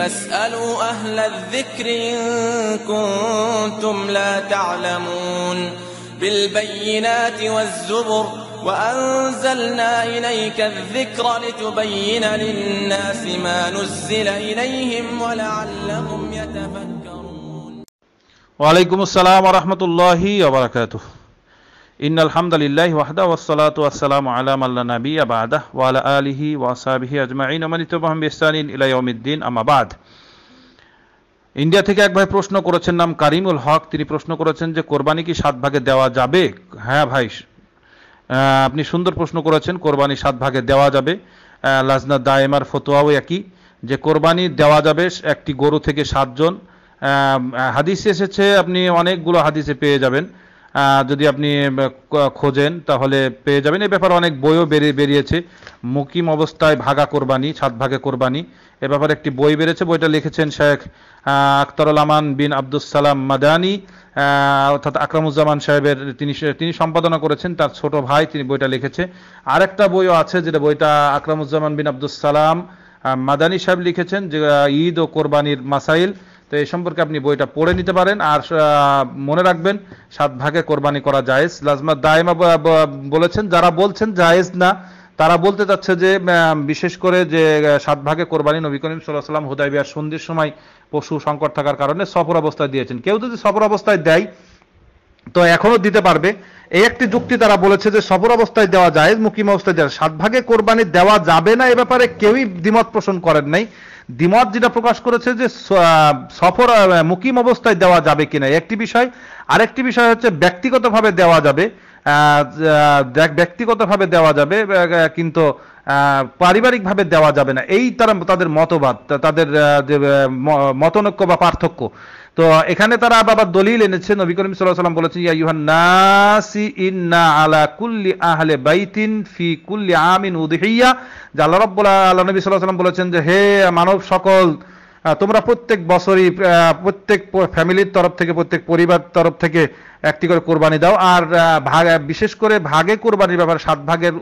فاسألوا أهل الذكر إن كنتم لا تعلمون بالبينات والزبر وأنزلنا إليك الذكر لتبين للناس ما نزل إليهم ولعلهم يتفكرون. وعليكم السلام ورحمة الله وبركاته. In আলহামদুলিল্লাহ ওয়াহদা ওয়াসসালাতু ওয়াসসালামু আলা মাল্লা নাবিয়্যা বাদা ওয়া আলা আলিহি ওয়া আসহাবিহি আজমাইন। ওয়া মান ইত্তাবা'আহুম বিইহসানিন ইলা ইয়াউমিদ্দিন। আম্মা বাদ। ইন্ডিয়া থেকে এক ভাই প্রশ্ন করেছেন, নাম কারিমুল হক। তিনি প্রশ্ন করেছেন যে, কোরবানি কি সাত ভাগে দেওয়া যাবে? হ্যাঁ ভাই আপনি সুন্দর প্রশ্ন করেছেন, কোরবানি সাত ভাগে দেওয়া যাবে। লাজনা দায়েমার ফতোয়াও একই যে, কোরবানি দেওয়া যাবে একটি গরু থেকে সাতজন। হাদিসে এসেছে, আপনি অনেকগুলো হাদিসে পেয়ে যাবেন। যদি আপনি খোঁজেন, তাহলে পেয়ে যাবেন। এই ব্যাপারে অনেক বইও বেরিয়ে বেরিয়েছে। মুকিম অবস্থায় ভাগা কোরবানি, সাত ভাগে কোরবানি। এ ব্যাপারে একটি বই বেরিয়েছে, বইটা লিখেছেন শেখ আখতারুল আমান বিন আব্দুস সালাম মাদানি অর্থাৎ আকরামুজ্জামান সাহেবের তিনি তিনি সম্পাদনা করেছেন, তার ছোট ভাই তিনি বইটা লিখেছে। আরেকটা বইও আছে, যেটা বইটা আকরামুজ্জামান বিন আব্দুস সালাম মাদানি সাহেব লিখেছেন, যে ঈদ ও কোরবানির মাসাইল। তো এই সম্পর্কে আপনি বইটা পড়ে নিতে পারেন। আর মনে রাখবেন, সাত ভাগে কোরবানি করা জায়েজ। লাজমা দায়মা বলেছেন, যারা বলছেন জায়েজ না, তারা বলতে চাচ্ছে যে বিশেষ করে যে সাত ভাগে কোরবানি নবী করিম সাল্লাহ সাল্লাম হুদাইবিয়ার সন্ধির সময় পশু সংকট থাকার কারণে সফর অবস্থায় দিয়েছেন। কেউ যদি সফর অবস্থায় দেয়, তো এখনও দিতে পারবে। এই একটি যুক্তি তারা বলেছে যে, সফর অবস্থায় দেওয়া যায় মুকিম অবস্থায় দেওয়া সাত ভাগে কোরবানি দেওয়া যাবে না, এ ব্যাপারে কেউই দ্বিমত পোষণ করেন নাই। দ্বিমত যেটা প্রকাশ করেছে যে সফর মুকিম অবস্থায় দেওয়া যাবে কিনা একটি বিষয়। আরেকটি বিষয় হচ্ছে ব্যক্তিগতভাবে দেওয়া যাবে ব্যক্তিগতভাবে দেওয়া যাবে কিন্তু পারিবারিকভাবে দেওয়া যাবে না। এই তারা, তাদের মতবাদ তাদের যে মতনৈক্য বা পার্থক্য। তো এখানে তারা আবার দলিল এনেছে নবী করিম সাল্লাল্লাহু আলাইহি ওয়াসাল্লাম বলেছেন, ইয়া ইউহান নাসি ইন্না আলা কুল্লি আহলে বাইতিন ফি কুল্লি আমিন উদহিয়া আল্লাহ রাব্বুল আল্লাহ নবী সাল্লাল্লাহু আলাইহি ওয়াসাল্লাম বলেছেন যে, হে মানব সকল তোমরা প্রত্যেক বছরই প্রত্যেক ফ্যামিলির তরফ থেকে প্রত্যেক পরিবার তরফ থেকে একটি করে কোরবানি দাও। আর ভাগ বিশেষ করে ভাগে কোরবানির ব্যাপারে সাত ভাগের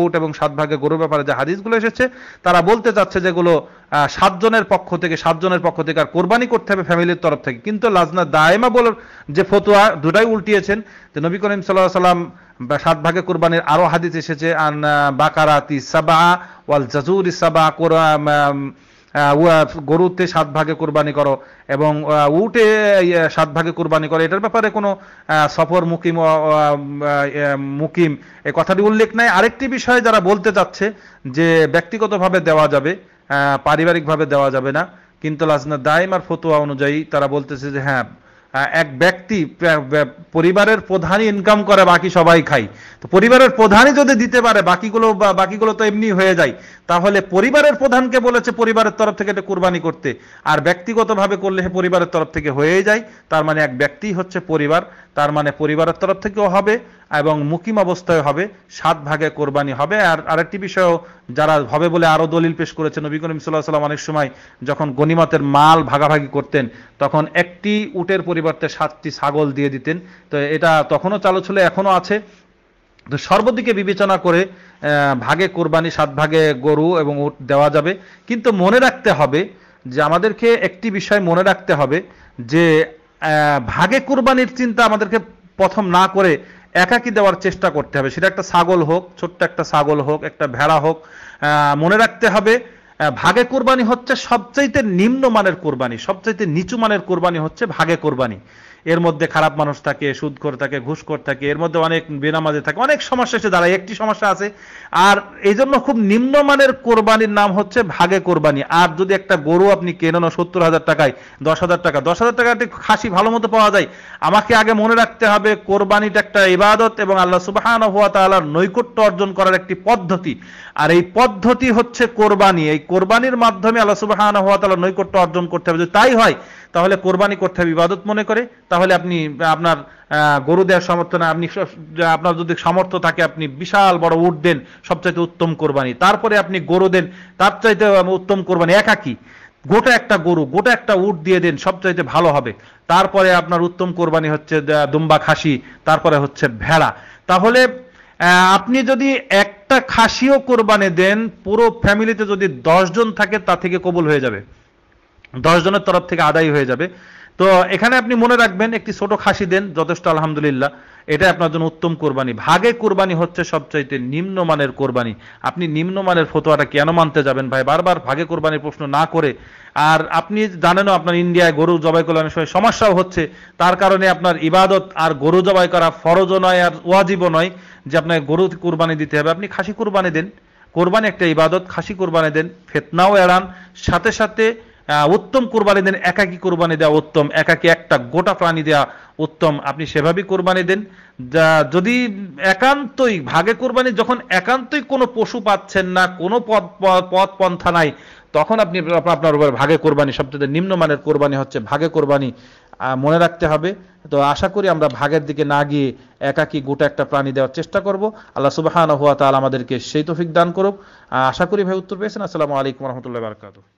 উট এবং সাত ভাগে গরুর ব্যাপারে যে হাদিসগুলো এসেছে তারা বলতে চাচ্ছে যেগুলো সাতজনের পক্ষ থেকে সাতজনের পক্ষ থেকে আর কোরবানি করতে হবে ফ্যামিলির তরফ থেকে। কিন্তু লাজনা দায়মা বলার যে ফতোয়া দুটাই উল্টিয়েছেন যে নবী করিম সাল্লাহ সাল্লাম সাত ভাগে কোরবানির আরও হাদিস এসেছে আন বাকারাতি সাবা ওয়াল জাজুর সাবা কোরআন আহ, উ- গরুতে সাত ভাগে কোরবানি করো এবং উটে ইয়ে, সাত ভাগে কোরবানি করো। এটার ব্যাপারে কোনো সফর মুকিম আহ, মুকিম এ কথাটি উল্লেখ নাই। আরেকটি বিষয়ে যারা বলতে চাচ্ছে যে ব্যক্তিগতভাবে দেওয়া যাবে পারিবারিকভাবে দেওয়া যাবে না কিন্তু লাজনা দাইমার ফতোয়া অনুযায়ী তারা বলতেছে যে হ্যাঁ এক ব্যক্তি পরিবারের প্রধানই ইনকাম করে, বাকি সবাই খাই তো পরিবারের প্রধানই যদি দিতে পারে, বাকিগুলো বাকিগুলো তো এমনি হয়ে যায়, তাহলে পরিবারের প্রধানকে বলেছে পরিবারের তরফ থেকে এটা কোরবানি করতে। আর ব্যক্তিগতভাবে করলে পরিবারের তরফ থেকে হয়েই যায়, তার মানে এক ব্যক্তি হচ্ছে পরিবার তার মানে পরিবারের তরফ থেকেও হবে এবং মুকিম অবস্থায় হবে, সাত ভাগে কোরবানি হবে। আর আরেকটি বিষয়ও, যারা হবে বলে আরও দলিল পেশ করেছে, নবী করিম সাল্লাহ সাল্লাম অনেক সময় যখন গনিমতের মাল ভাগাভাগি করতেন, তখন একটি উটের পরিবর্তে সাতটি ছাগল দিয়ে দিতেন। তো এটা তখনও চালু ছিল এখনও আছে। তো সর্বদিকে বিবেচনা করে ভাগে কোরবানি, সাত ভাগে গরু এবং উট দেওয়া যাবে। কিন্তু মনে রাখতে হবে যে, আমাদেরকে একটি বিষয় মনে রাখতে হবে যে ভাগে কুরবানির চিন্তা আমাদেরকে প্রথম না করে একাকি দেওয়ার চেষ্টা করতে হবে। সেটা একটা ছাগল হোক, ছোট্ট একটা ছাগল হোক, একটা ভেড়া হোক মনে রাখতে হবে ভাগে কোরবানি হচ্ছে সবচাইতে নিম্ন মানের কোরবানি, সবচাইতে নিচু মানের কোরবানি হচ্ছে ভাগে কোরবানি। এর মধ্যে খারাপ মানুষ থাকে, সুদখোর থাকে, ঘুষখোর থাকে, এর মধ্যে অনেক বেনামাজে থাকে, অনেক সমস্যা এসে দাঁড়ায়, একটি সমস্যা আছে। আর এই জন্য খুব নিম্নমানের কোরবানির নাম হচ্ছে ভাগে কোরবানি। আর যদি একটা গরু আপনি কেনেন সত্তর হাজার টাকায়, দশ হাজার টাকা, দশ হাজার টাকা একটা খাসি ভালো মতো পাওয়া যায়। আমাকে আগে মনে রাখতে হবে, কোরবানিটা একটা ইবাদত এবং আল্লাহ সুবাহান হুয়া তাআলার নৈকট্য অর্জন করার একটি পদ্ধতি। আর এই পদ্ধতি হচ্ছে কোরবানি। এই কোরবানির মাধ্যমে আল্লাহ সুবাহান হুয়া তাআলার নৈকট্য অর্জন করতে হবে। যদি তাই হয় তাহলে কোরবানি করতে হবে ইবাদত মনে করে, তাহলে আপনি, আপনার গরু দেওয়ার সামর্থ্য না আপনি আপনার যদি সামর্থ্য থাকে আপনি বিশাল বড় উট দেন, সবচাইতে উত্তম কোরবানি। তারপরে আপনি গরু দেন, তার চাইতে উত্তম কোরবানি একাকি গোটা একটা গরু, গোটা একটা উট দিয়ে দেন, সবচাইতে ভালো হবে। তারপরে আপনার উত্তম কোরবানি হচ্ছে দুম্বা খাসি, তারপরে হচ্ছে ভেড়া। তাহলে আপনি যদি একটা খাসিও কোরবানি দেন, পুরো ফ্যামিলিতে যদি দশ জন থাকে, তা থেকে কবুল হয়ে যাবে। দশ জনের তরফ থেকে আদায় হয়ে যাবে। তো এখানে আপনি মনে রাখবেন, একটি ছোট খাসি দেন, যথেষ্ট আলহামদুলিল্লাহ। এটা আপনার জন্য উত্তম কোরবানি। ভাগে কোরবানি হচ্ছে সবচাইতে নিম্নমানের কোরবানি। আপনি নিম্নমানের ফতোয়াটা কেন মানতে যাবেন ভাই? বারবার ভাগে কোরবানির প্রশ্ন না করে। আর আপনি জানেনও আপনার ইন্ডিয়ায় গরু জবাই করলে অনেক সময় সমস্যাও হচ্ছে। তার কারণে আপনার ইবাদত আর গরু জবাই করা ফরজও নয় আর ওয়াজিবও নয় যে আপনাকে গরু কোরবানি দিতে হবে। আপনি খাসি কোরবানি দেন। কোরবানি একটা ইবাদত, খাসি কোরবানি দেন, ফেতনাও এড়ান। সাথে সাথে উত্তম কোরবানি দেন, একাকি কোরবানি দেওয়া উত্তম, একাকি একটা গোটা প্রাণী দেওয়া উত্তম। আপনি সেভাবেই কোরবানি দেন। যদি একান্তই ভাগে কোরবানি, যখন একান্তই কোনো পশু পাচ্ছেন না, কোনো পথ প- পথ পন্থা নাই, তখন আপনি আপনার উপর ভাগে কোরবানি, সবচেয়ে নিম্নমানের কোরবানি হচ্ছে ভাগে কোরবানি মনে রাখতে হবে। তো আশা করি আমরা ভাগের দিকে না গিয়ে একাকি গোটা একটা প্রাণী দেওয়ার চেষ্টা করব। আল্লাহ সুবাহান হুয়া তাআলা আমাদেরকে সেই তৌফিক দান করুক। আশা করি ভাই উত্তর পেয়েছেন। আসসালামু আলাইকুম রহমতুল্লাহ বারকাতুহ।